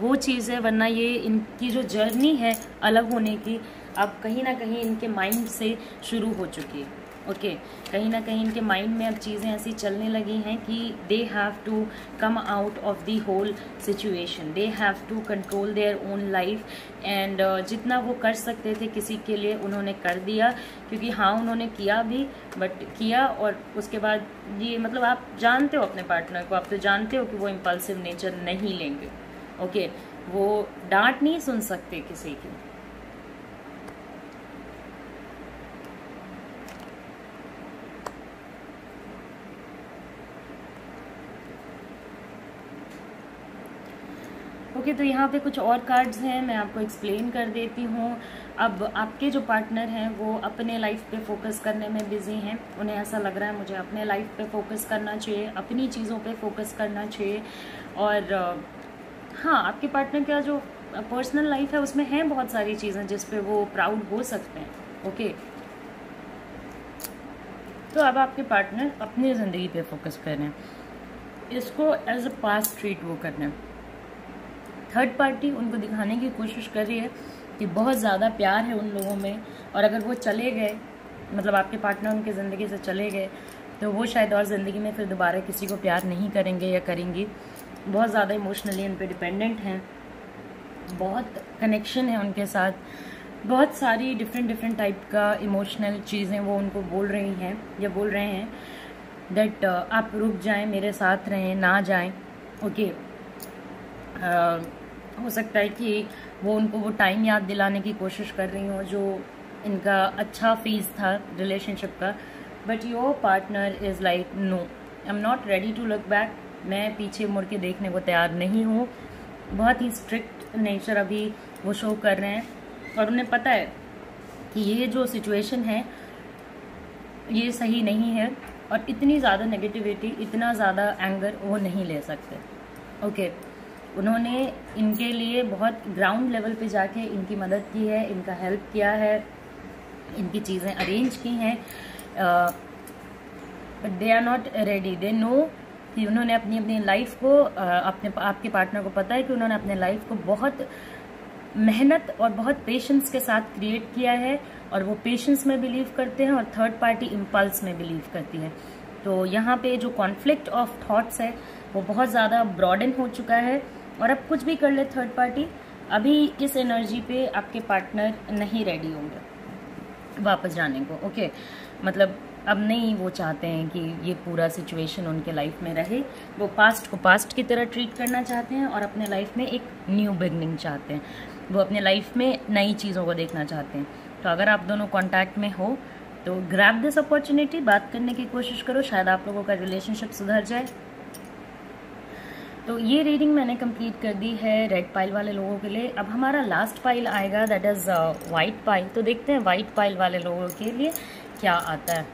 वो चीज़ है, वरना ये इनकी जो जर्नी है अलग होने की, अब कहीं ना कहीं इनके माइंड से शुरू हो चुकी है। ओके okay, कहीं ना कहीं इनके माइंड में अब चीज़ें ऐसी चलने लगी हैं कि they have to come out of the whole situation they have to control their own life and जितना वो कर सकते थे किसी के लिए उन्होंने कर दिया क्योंकि हाँ उन्होंने किया भी बट किया और उसके बाद ये मतलब आप जानते हो अपने पार्टनर को आप तो जानते हो कि वो इम्पल्सिव नेचर नहीं लेंगे ओके? okay, वो डांट नहीं सुन सकते किसी की। ओके तो यहाँ पे कुछ और कार्ड्स हैं, मैं आपको एक्सप्लेन कर देती हूँ। अब आपके जो पार्टनर हैं, वो अपने लाइफ पे फोकस करने में बिज़ी हैं। उन्हें ऐसा लग रहा है मुझे अपने लाइफ पे फोकस करना चाहिए, अपनी चीज़ों पे फोकस करना चाहिए। और हाँ आपके पार्टनर का जो पर्सनल लाइफ है, उसमें हैं बहुत सारी चीज़ें जिस पे वो प्राउड हो सकते हैं। ओके तो अब आपके पार्टनर अपनी ज़िंदगी पे फोकस करें इसको एज अ पास ट्रीट वो कर रहे हैं। थर्ड पार्टी उनको दिखाने की कोशिश कर रही है कि बहुत ज़्यादा प्यार है उन लोगों में। और अगर वो चले गए मतलब आपके पार्टनर उनकी ज़िंदगी से चले गए तो वो शायद और ज़िंदगी में फिर दोबारा किसी को प्यार नहीं करेंगे या करेंगी। बहुत ज़्यादा इमोशनली उन पर डिपेंडेंट हैं। बहुत कनेक्शन है उनके साथ। बहुत सारी डिफरेंट डिफरेंट टाइप का इमोशनल चीज़ें वो उनको बोल रही हैं या बोल रहे हैं दैट uh, आप रुक जाएँ मेरे साथ रहें ना जाएँ। Okay okay. uh, हो सकता है कि वो उनको वो टाइम याद दिलाने की कोशिश कर रही हो, जो इनका अच्छा फ़ीस था रिलेशनशिप का। But your partner is like no I am not ready to look back मैं पीछे मुड़ के देखने को तैयार नहीं हूँ. बहुत ही स्ट्रिक्ट नेचर अभी वो शो कर रहे हैं। और उन्हें पता है कि ये जो सिचुएशन है, ये सही नहीं है और इतनी ज़्यादा नेगेटिविटी इतना ज़्यादा एंगर वो नहीं ले सकते। Okay okay. उन्होंने इनके लिए बहुत ग्राउंड लेवल पे जाके इनकी मदद की है, इनका हेल्प किया है, इनकी चीज़ें अरेंज की हैं। But they are not ready they know कि उन्होंने अपनी अपनी लाइफ को अपने, आपके पार्टनर को पता है कि उन्होंने अपने लाइफ को बहुत मेहनत और बहुत पेशेंस के साथ क्रिएट किया है और वो पेशेंस में बिलीव करते हैं और थर्ड पार्टी इम्पल्स में बिलीव करती है। तो यहाँ पे जो कॉन्फ्लिक्ट ऑफ़ थॉट्स है, वो बहुत ज़्यादा ब्रॉडन हो चुका है। और अब कुछ भी कर ले थर्ड पार्टी अभी इस एनर्जी पे आपके पार्टनर नहीं रेडी होंगे? वापस जाने को ओके मतलब अब नहीं वो चाहते हैं कि ये पूरा सिचुएशन उनके लाइफ में रहे। वो पास्ट को पास्ट की तरह ट्रीट करना चाहते हैं और अपने लाइफ में एक न्यू बिगनिंग चाहते हैं। वो अपने लाइफ में नई चीज़ों को देखना चाहते हैं। तो अगर आप दोनों कॉन्टैक्ट में हो तो ग्रैप दिस अपॉर्चुनिटी बात करने की कोशिश करो, शायद आप लोगों का रिलेशनशिप सुधर जाए। तो ये रीडिंग मैंने कंप्लीट कर दी है रेड पाइल वाले लोगों के लिए। अब हमारा लास्ट पाइल आएगा दैट इज़ वाइट पाइल तो देखते हैं वाइट पाइल वाले लोगों के लिए क्या आता है।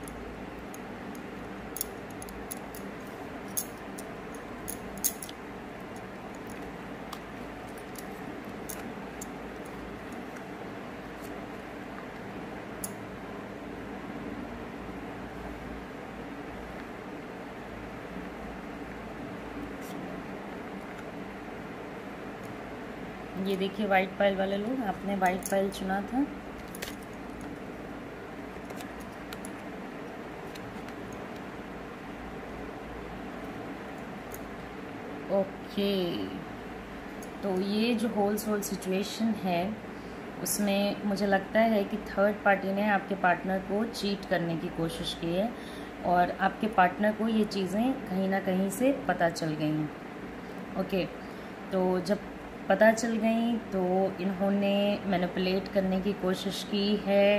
देखिए वाइट पाइल वाले लोग आपने वाइट पाइल चुना था। ओके तो ये जो होल सिचुएशन है, उसमें मुझे लगता है कि थर्ड पार्टी ने आपके पार्टनर को चीट करने की कोशिश की है और आपके पार्टनर को ये चीज़ें कहीं ना कहीं से पता चल गई हैं। ओके तो जब पता चल गई तो इन्होंने मैनिपुलेट करने की कोशिश की है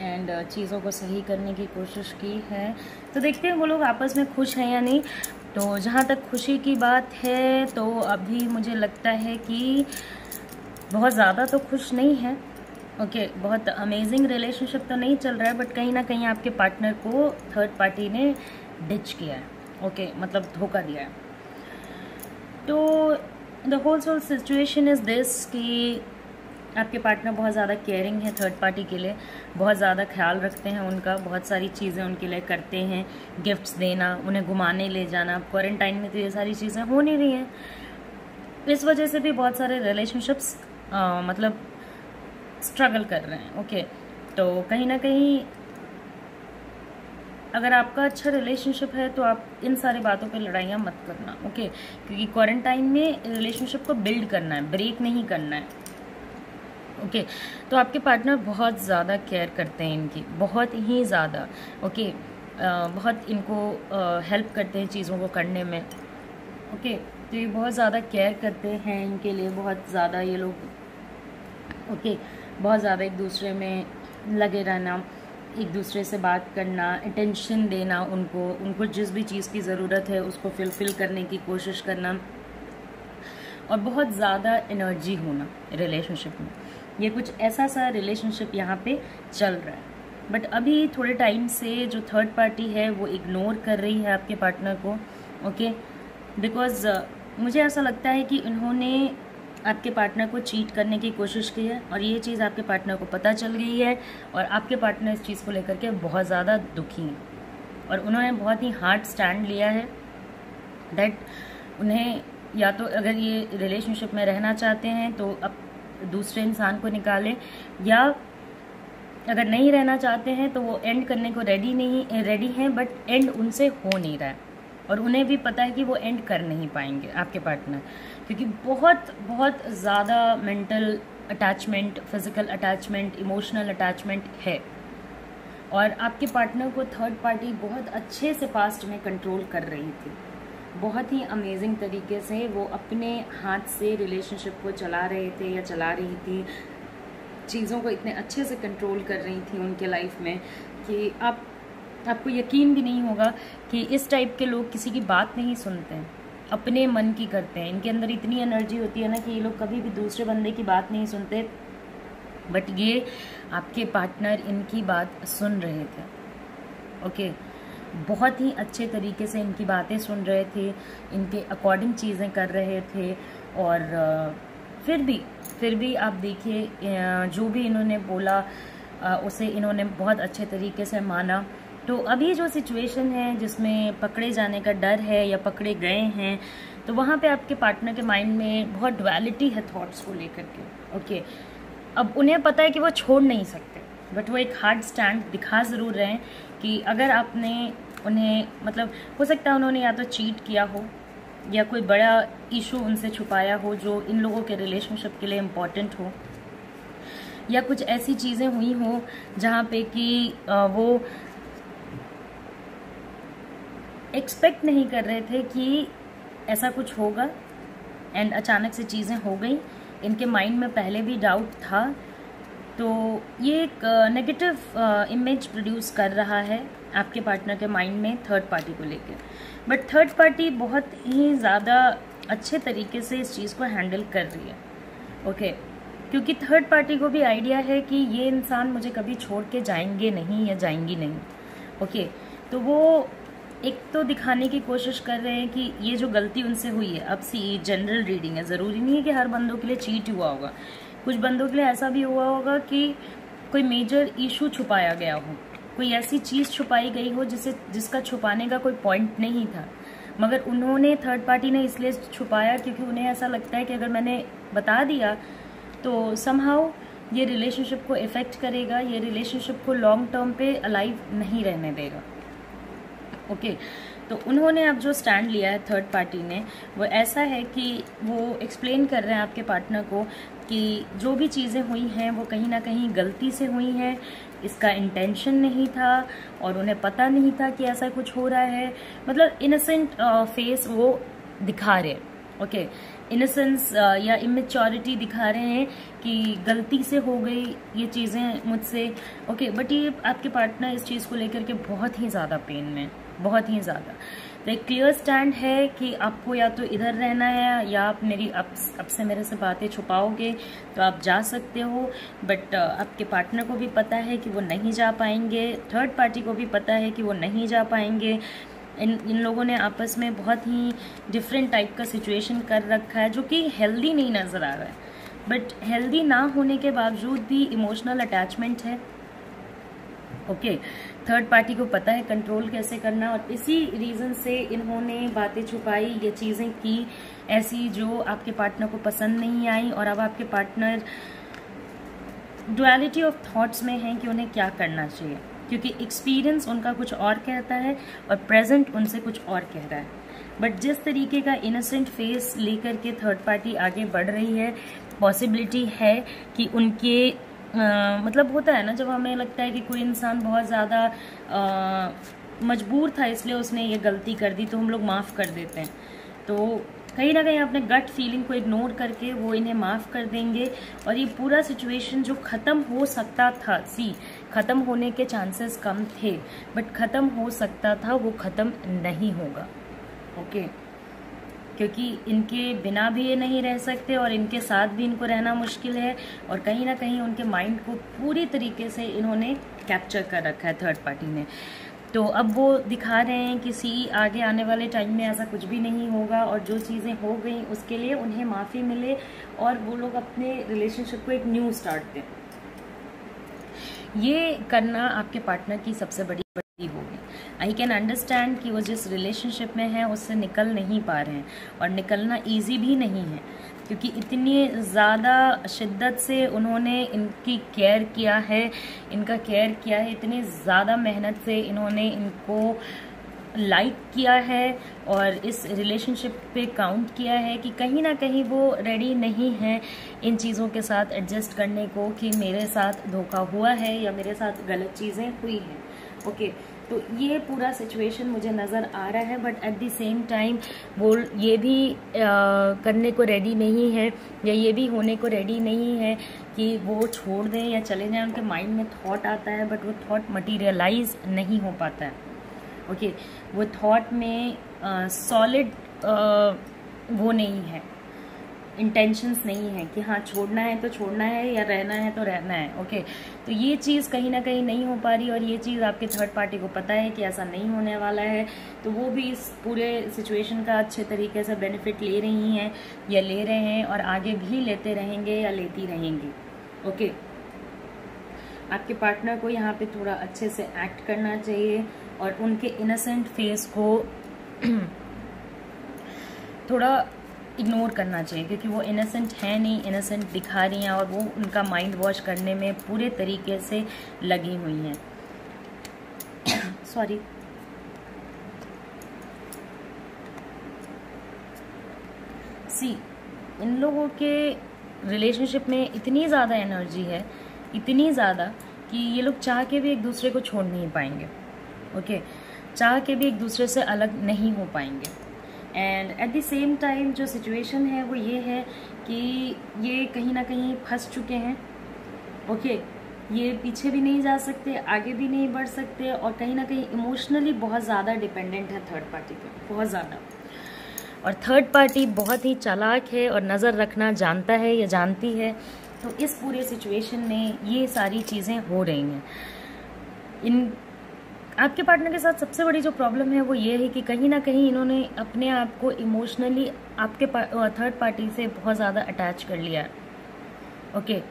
एंड चीज़ों को सही करने की कोशिश की है। तो देखते हैं वो लोग आपस में खुश हैं या नहीं। तो जहाँ तक खुशी की बात है तो अभी मुझे लगता है कि बहुत ज़्यादा तो खुश नहीं है। ओके okay, बहुत अमेजिंग रिलेशनशिप तो नहीं चल रहा है बट कहीं ना कहीं आपके पार्टनर को थर्ड पार्टी ने डिच किया है। ओके okay, मतलब धोखा दिया है। तो the whole soul situation is this कि आपके पार्टनर बहुत ज़्यादा केयरिंग है थर्ड पार्टी के लिए, बहुत ज़्यादा ख्याल रखते हैं उनका, बहुत सारी चीज़ें उनके लिए करते हैं गिफ्ट्स देना, उन्हें घुमाने ले जाना क्वारंटाइन में तो ये सारी चीज़ें हो नहीं रही हैं। इस वजह से भी बहुत सारे रिलेशनशिप्स मतलब स्ट्रगल कर रहे हैं ओके तो कहीं ना कहीं अगर आपका अच्छा रिलेशनशिप है तो आप इन सारी बातों पे लड़ाइयाँ मत करना ओके क्योंकि क्वारंटाइन में रिलेशनशिप को बिल्ड करना है ब्रेक नहीं करना है ओके तो आपके पार्टनर बहुत ज़्यादा केयर करते हैं इनकी, बहुत ही ज़्यादा ओके बहुत इनको हेल्प करते हैं चीज़ों को करने में ओके तो ये बहुत ज़्यादा केयर करते हैं इनके लिए, बहुत ज़्यादा ये लोग ओके बहुत ज़्यादा एक दूसरे में लगे रहना एक दूसरे से बात करना अटेंशन देना उनको उनको जिस भी चीज़ की ज़रूरत है उसको फुलफ़िल करने की कोशिश करना और बहुत ज़्यादा एनर्जी होना रिलेशनशिप में। ये कुछ ऐसा सा रिलेशनशिप यहाँ पे चल रहा है। बट अभी थोड़े टाइम से जो थर्ड पार्टी है वो इग्नोर कर रही है आपके पार्टनर को ओके बिकॉज़ uh, मुझे ऐसा लगता है कि उन्होंने आपके पार्टनर को चीट करने की कोशिश की है और ये चीज़ आपके पार्टनर को पता चल गई है और आपके पार्टनर इस चीज़ को लेकर के बहुत ज़्यादा दुखी हैं। और उन्होंने बहुत ही हार्ड स्टैंड लिया है दैट उन्हें या तो अगर ये रिलेशनशिप में रहना चाहते हैं तो अब दूसरे इंसान को निकालें या अगर नहीं रहना चाहते हैं तो वो एंड करने को रेडी नहीं रेडी हैं बट एंड उनसे हो नहीं रहा है। और उन्हें भी पता है कि वो एंड कर नहीं पाएँगे आपके पार्टनर क्योंकि बहुत बहुत ज़्यादा mental attachment physical attachment emotional attachment है. और आपके पार्टनर को थर्ड पार्टी बहुत अच्छे से पास्ट में कंट्रोल कर रही थी. बहुत ही अमेजिंग तरीके से वो अपने हाथ से रिलेशनशिप को चला रहे थे या चला रही थी. चीज़ों को इतने अच्छे से कंट्रोल कर रही थी उनके लाइफ में कि आप आपको यकीन भी नहीं होगा कि इस टाइप के लोग किसी की बात नहीं सुनते हैं अपने मन की करते हैं। इनके अंदर इतनी एनर्जी होती है ना कि ये लोग कभी भी दूसरे बंदे की बात नहीं सुनते। बट ये आपके पार्टनर इनकी बात सुन रहे थे। ओके बहुत ही अच्छे तरीके से इनकी बातें सुन रहे थे, इनके अकॉर्डिंग चीज़ें कर रहे थे और फिर भी फिर भी आप देखिए जो भी इन्होंने बोला उसे इन्होंने बहुत अच्छे तरीके से माना। तो अभी जो सिचुएशन है, जिसमें पकड़े जाने का डर है या पकड़े गए हैं तो वहाँ पे आपके पार्टनर के माइंड में बहुत डुअलिटी है थॉट्स को लेकर के ओके अब उन्हें पता है कि वो छोड़ नहीं सकते बट वो एक हार्ड स्टैंड दिखा ज़रूर रहे हैं कि अगर आपने उन्हें मतलब हो सकता है उन्होंने या तो चीट किया हो, या कोई बड़ा इशू उनसे छुपाया हो जो इन लोगों के रिलेशनशिप के लिए इम्पोर्टेंट हो, या कुछ ऐसी चीज़ें हुई हो जहाँ पे कि वो एक्सपेक्ट नहीं कर रहे थे कि ऐसा कुछ होगा। एंड अचानक से चीज़ें हो गई। इनके माइंड में पहले भी डाउट था। तो ये एक नेगेटिव इमेज प्रोड्यूस कर रहा है आपके पार्टनर के माइंड में थर्ड पार्टी को लेकर बट थर्ड पार्टी बहुत ही ज़्यादा अच्छे तरीके से इस चीज़ को हैंडल कर रही है। Okay okay. क्योंकि थर्ड पार्टी को भी आइडिया है कि ये इंसान मुझे कभी छोड़ के जाएँगे नहीं या जाएँगी नहीं। Okay okay. तो वो एक तो दिखाने की कोशिश कर रहे हैं कि ये जो गलती उनसे हुई है, अब सी जनरल रीडिंग है। ज़रूरी नहीं है कि हर बंदों के लिए चीट हुआ होगा। कुछ बंदों के लिए ऐसा भी हुआ होगा कि कोई मेजर इशू छुपाया गया हो। कोई ऐसी चीज़ छुपाई गई हो जिसे, जिसका छुपाने का कोई पॉइंट नहीं था। मगर उन्होंने थर्ड पार्टी ने इसलिए छुपाया क्योंकि उन्हें ऐसा लगता है कि अगर मैंने बता दिया तो समहाउ ये रिलेशनशिप को इफ़ेक्ट करेगा, ये रिलेशनशिप को लॉन्ग टर्म पे अलाइव नहीं रहने देगा। ओके। okay. तो उन्होंने अब जो स्टैंड लिया है थर्ड पार्टी ने वो ऐसा है कि वो एक्सप्लेन कर रहे हैं आपके पार्टनर को कि जो भी चीज़ें हुई हैं वो कहीं ना कहीं गलती से हुई हैं इसका इंटेंशन नहीं था और उन्हें पता नहीं था कि ऐसा कुछ हो रहा है। मतलब इनोसेंट फेस वो दिखा रहे ओके। इनोसेंस या इमेच्योरिटी दिखा रहे हैं कि गलती से हो गई ये चीज़ें मुझसे ओके। Okay, बट ये आपके पार्टनर इस चीज़ को लेकर के बहुत ही ज़्यादा पेन में बहुत ही ज़्यादा। तो एक क्लियर स्टैंड है कि आपको या तो इधर रहना है या आप मेरी अब अब से मेरे से बातें छुपाओगे तो आप जा सकते हो। बट uh, आपके पार्टनर को भी पता है कि वो नहीं जा पाएँगे। थर्ड पार्टी को भी पता है कि वो नहीं जा पाएँगे। इन इन लोगों ने आपस में बहुत ही डिफरेंट टाइप का सिचुएशन कर रखा है जो कि हेल्दी नहीं नज़र आ रहा है। बट हेल्दी ना होने के बावजूद भी इमोशनल अटैचमेंट है। ओके थर्ड पार्टी को पता है कंट्रोल कैसे करना, और इसी रीज़न से इन्होंने बातें छुपाई, ये चीज़ें की, ऐसी जो आपके पार्टनर को पसंद नहीं आई, और अब आपके पार्टनर डुअलिटी ऑफ़ थॉट्स में हैं कि उन्हें क्या करना चाहिए। क्योंकि एक्सपीरियंस उनका कुछ और कहता है, और प्रेजेंट उनसे कुछ और कह रहा है। बट जिस तरीके का इनोसेंट फेस लेकर के थर्ड पार्टी आगे बढ़ रही है पॉसिबिलिटी है कि उनके मतलब होता है ना, जब हमें लगता है कि कोई इंसान बहुत ज़्यादा मजबूर था, इसलिए उसने ये गलती कर दी तो हम लोग माफ़ कर देते हैं। तो कहीं ना कहीं अपने गट फीलिंग को इग्नोर करके वो इन्हें माफ़ कर देंगे और ये पूरा सिचुएशन जो ख़त्म हो सकता था, सी, ख़त्म होने के चांसेस कम थे बट ख़त्म हो सकता था, वो ख़त्म नहीं होगा। ओके क्योंकि इनके बिना भी ये नहीं रह सकते और इनके साथ भी इनको रहना मुश्किल है और कहीं ना कहीं उनके माइंड को पूरी तरीके से इन्होंने कैप्चर कर रखा है थर्ड पार्टी ने। तो अब वो दिखा रहे हैं कि सी आगे आने वाले टाइम में ऐसा कुछ भी नहीं होगा और जो चीज़ें हो गई उसके लिए उन्हें माफ़ी मिले और वो लोग अपने रिलेशनशिप को एक न्यू स्टार्ट दें। ये करना आपके पार्टनर की सबसे बड़ी बड़ी होगी। आई कैन अंडरस्टैंड कि वो जिस रिलेशनशिप में है, उससे निकल नहीं पा रहे हैं और निकलना ईजी भी नहीं है, क्योंकि इतनी ज़्यादा शिद्दत से उन्होंने इनकी केयर किया है, इनका केयर किया है, इतनी ज़्यादा मेहनत से इन्होंने इनको लाइक किया है और इस रिलेशनशिप पे काउंट किया है कि कहीं ना कहीं वो रेडी नहीं है इन चीज़ों के साथ एडजस्ट करने को कि मेरे साथ धोखा हुआ है या मेरे साथ गलत चीज़ें हुई हैं। ओके okay, तो ये पूरा सिचुएशन मुझे नज़र आ रहा है but at the same time वो ये भी आ, करने को रेडी नहीं है या ये भी होने को रेडी नहीं है कि वो छोड़ दें या चले जाएँ उनके माइंड में थॉट आता है बट वो थॉट मटीरियलाइज नहीं हो पाता है। ओके वो थॉट में सॉलिड वो नहीं है। इंटेंशंस नहीं है कि हाँ छोड़ना है तो छोड़ना है या रहना है तो रहना है ओके तो ये चीज़ कहीं ना कहीं नहीं हो पा रही और ये चीज़ आपके थर्ड पार्टी को पता है कि ऐसा नहीं होने वाला है। तो वो भी इस पूरे सिचुएशन का अच्छे तरीके से बेनिफिट ले रही हैं या ले रहे हैं और आगे भी लेते रहेंगे या लेती रहेंगी ओके आपके पार्टनर को यहाँ पे थोड़ा अच्छे से एक्ट करना चाहिए। और उनके इनोसेंट फेस को थोड़ा इग्नोर करना चाहिए, क्योंकि वो इनोसेंट है नहीं इनोसेंट दिखा रही हैं और वो उनका माइंड वॉश करने में पूरे तरीके से लगी हुई हैं। सॉरी सी इन लोगों के रिलेशनशिप में इतनी ज़्यादा एनर्जी है, इतनी ज़्यादा कि ये लोग चाह के भी एक दूसरे को छोड़ नहीं पाएँगे। ओके चाह के भी एक दूसरे से अलग नहीं हो पाएँगे। And at the same time जो सिचुएशन है वो ये है कि ये कहीं ना कहीं फंस चुके हैं। ओके okay, ये पीछे भी नहीं जा सकते आगे भी नहीं बढ़ सकते और कहीं ना कहीं इमोशनली बहुत ज़्यादा डिपेंडेंट है थर्ड पार्टी पे। बहुत ज़्यादा। और थर्ड पार्टी बहुत ही चालाक है और नज़र रखना जानता है या जानती है। तो इस पूरे सिचुएशन में ये सारी चीज़ें हो रही हैं। इन आपके पार्टनर के साथ सबसे बड़ी जो प्रॉब्लम है वो ये है कि कहीं ना कहीं इन्होंने अपने आप को इमोशनली आपके थर्ड पार्टी से बहुत ज़्यादा अटैच कर लिया है। ओके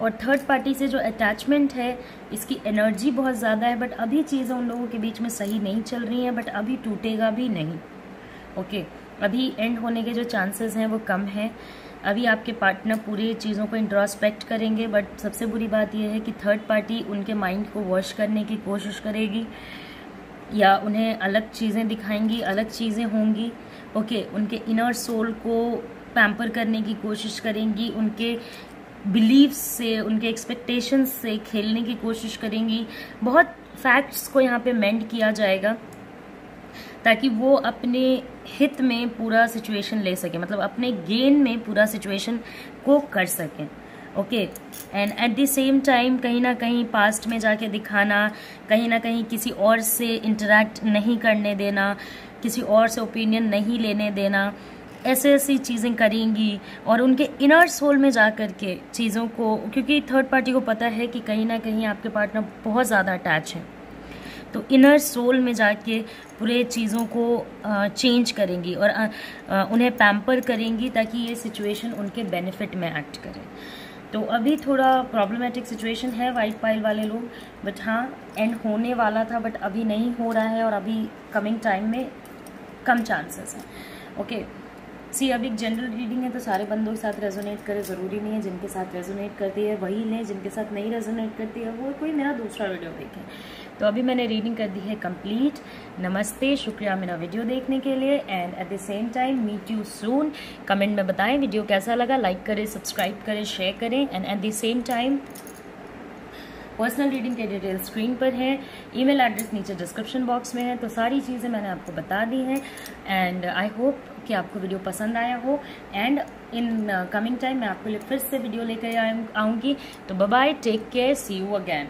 और थर्ड पार्टी से जो अटैचमेंट है, इसकी एनर्जी बहुत ज़्यादा है बट अभी चीज़ें उन लोगों के बीच में सही नहीं चल रही हैं बट अभी टूटेगा भी नहीं। ओके अभी एंड होने के जो चांसेस हैं वो कम हैं। अभी आपके पार्टनर पूरी चीज़ों को इंट्रोस्पेक्ट करेंगे बट सबसे बुरी बात यह है कि थर्ड पार्टी उनके माइंड को वॉश करने की कोशिश करेगी, या उन्हें अलग चीज़ें दिखाएँगी, अलग चीज़ें होंगी। ओके उनके इनर सोल को पैम्पर करने की कोशिश करेंगी, उनके बिलीव्स से, उनके एक्सपेक्टेशंस से खेलने की कोशिश करेंगी। बहुत फैक्ट्स को यहाँ पे मेंड किया जाएगा। ताकि वो अपने हित में पूरा सिचुएशन ले सके मतलब अपने गेन में पूरा सिचुएशन को कर सकें। Okay and at the same time कहीं ना कहीं पास्ट में जाके दिखाना, कहीं ना कहीं किसी और से इंटरेक्ट नहीं करने देना, किसी और से ओपिनियन नहीं लेने देना, ऐसे ऐसी चीज़ें करेंगी और उनके इनर सोल में जा कर के चीज़ों को, क्योंकि थर्ड पार्टी को पता है कि कहीं ना कहीं आपके पार्टनर बहुत ज़्यादा अटैच है। तो इनर सोल में जाके पूरे चीज़ों को चेंज करेंगी और उन्हें पैम्पर करेंगी ताकि ये सिचुएशन उनके बेनिफिट में एक्ट करे। तो अभी थोड़ा प्रॉब्लमेटिक सिचुएशन है वाइट पाइल वाले लोग बट हाँ एंड होने वाला था बट अभी नहीं हो रहा है और अभी कमिंग टाइम में कम चांसेस हैं। ओके सी अब एक जनरल रीडिंग है तो सारे बंदों के साथ रेजोनेट करे, ज़रूरी नहीं है जिनके साथ रेजोनेट करती है, वही लें, जिनके साथ नहीं रेजोनेट करती है, वो कोई मेरा दूसरा वीडियो देखें। तो अभी मैंने रीडिंग कर दी है कंप्लीट नमस्ते, शुक्रिया मेरा वीडियो देखने के लिए. And at the same time meet you soon comment में बताएँ वीडियो कैसा लगा. लाइक करें सब्सक्राइब करें शेयर करें. And at the same time personal reading के डिटेल स्क्रीन पर है. ईमेल एड्रेस नीचे डिस्क्रिप्शन बॉक्स में है. तो सारी चीज़ें मैंने आपको बता दी हैं. एंड आई होप कि आपको वीडियो पसंद आया हो. एंड इन कमिंग टाइम मैं आपको फिर से वीडियो लेकर आऊँगी. तो bye take care see you again